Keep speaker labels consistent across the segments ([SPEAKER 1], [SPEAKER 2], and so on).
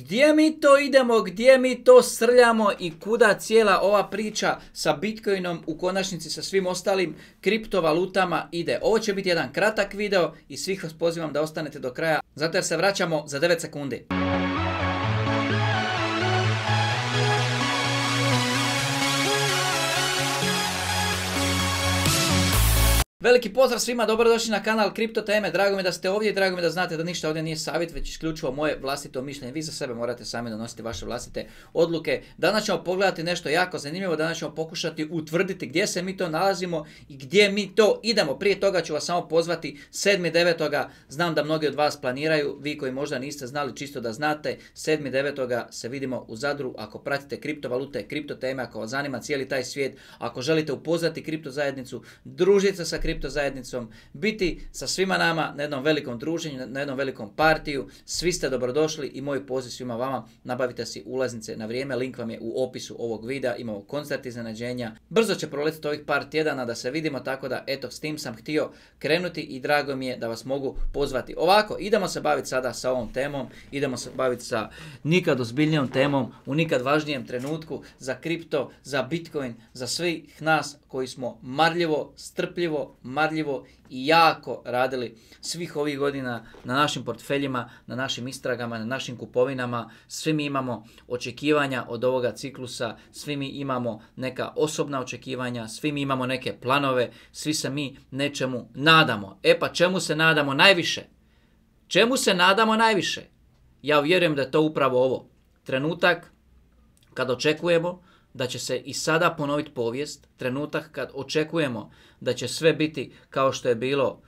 [SPEAKER 1] Gdje mi to idemo, gdje mi to srljamo i kuda cijela ova priča sa Bitcoinom u konačnici sa svim ostalim kriptovalutama ide. Ovo će biti jedan kratak video i svih vas pozivam da ostanete do kraja, zato jer se vraćamo za 9 sekundi. Veliki pozdrav svima, dobrodošli na kanal Kripto Teme, drago mi da ste ovdje i drago mi da znate da ništa ovdje nije savjet, već isključivo moje vlastito mišljenje. Vi za sebe morate sami donositi vaše vlastite odluke. Danas ćemo pogledati nešto jako zanimljivo, danas ćemo pokušati utvrditi gdje se mi to nalazimo i gdje mi to idemo. Prije toga ću vas samo pozvati 7.9. Znam da mnogi od vas planiraju, vi koji možda niste znali čisto da znate, 7.9. se vidimo u Zadru. Ako pratite kriptovalute, kripto teme, ako vas zanima cijeli taj svijet, ako želite upoznati kripto zajednicu, družiti se sa kripto zajednicom, biti sa svima nama na jednom velikom druženju, na jednom velikom partiju. Svi ste dobrodošli i moj poziv svima vama. Nabavite si ulaznice na vrijeme, link vam je u opisu ovog videa. Imamo koncert iznenađenja. Brzo će proletiti ovih par tjedana da se vidimo, tako da eto, s tim sam htio krenuti i drago mi je da vas mogu pozvati. Ovako, idemo se baviti sada sa ovom temom, idemo se baviti sa nikad ozbiljnijom temom, u nikad važnijem trenutku za kripto, za bitcoin, za svih nas koji smo marljivo, strpljivo, marljivo i jako radili svih ovih godina na našim portfeljima, na našim istragama, na našim kupovinama. Svi mi imamo očekivanja od ovoga ciklusa, svi mi imamo neka osobna očekivanja, svi mi imamo neke planove, svi se mi nečemu nadamo. E pa čemu se nadamo najviše? Čemu se nadamo najviše? Ja vjerujem da je to upravo ovo. Trenutak kad očekujemo da će se i sada ponoviti povijest, trenutak kad očekujemo da će sve biti kao što je bilo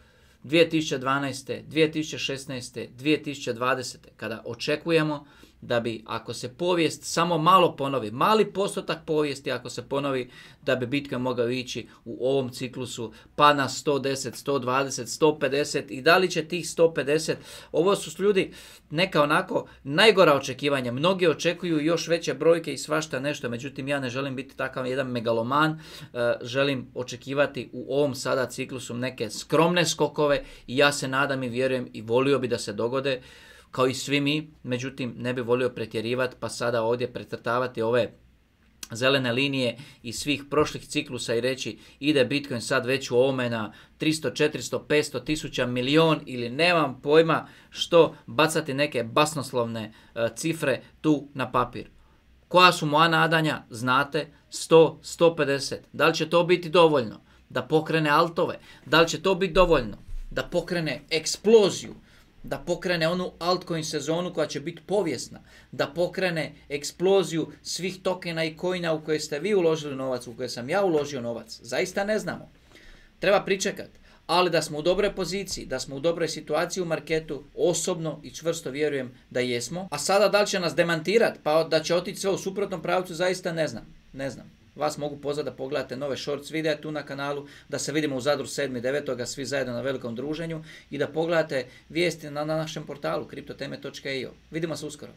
[SPEAKER 1] 2012. 2016. 2020. kada očekujemo da bi ako se povijest samo malo ponovi, mali postotak povijesti ako se ponovi da bi Bitcoin mogao ići u ovom ciklusu pa na 110, 120, 150 i da li će tih 150, ovo su ljudi neka onako najgora očekivanja, mnogi očekuju još veće brojke i svašta nešto, međutim ja ne želim biti takav jedan megaloman, e, želim očekivati u ovom sada ciklusu neke skromne skokove i ja se nadam i vjerujem i volio bi da se dogode kao i svi mi, međutim ne bi volio pretjerivati pa sada ovdje precrtavati ove zelene linije iz svih prošlih ciklusa i reći ide Bitcoin sad već u ovome na 300, 400, 500 tisuća milion ili nemam pojma što bacati neke basnoslovne e, cifre tu na papir. Koja su moja nadanja? Znate, 100, 150. Da li će to biti dovoljno da pokrene altove? Da li će to biti dovoljno da pokrene eksploziju? Da pokrene onu altcoin sezonu koja će biti povijesna, da pokrene eksploziju svih tokena i coina u koje ste vi uložili novac, u koje sam ja uložio novac. Zaista ne znamo. Treba pričekati. Ali da smo u dobroj poziciji, da smo u dobroj situaciji u marketu, osobno i čvrsto vjerujem da jesmo. A sada da li će nas demantirati, pa da će otići sve u suprotnom pravcu, zaista ne znam. Ne znam. Vas mogu pozvati da pogledate nove shorts videa tu na kanalu, da se vidimo u Zadru 7.9. svi zajedno na velikom druženju i da pogledate vijesti na, na našem portalu kriptoteme.io. Vidimo se uskoro.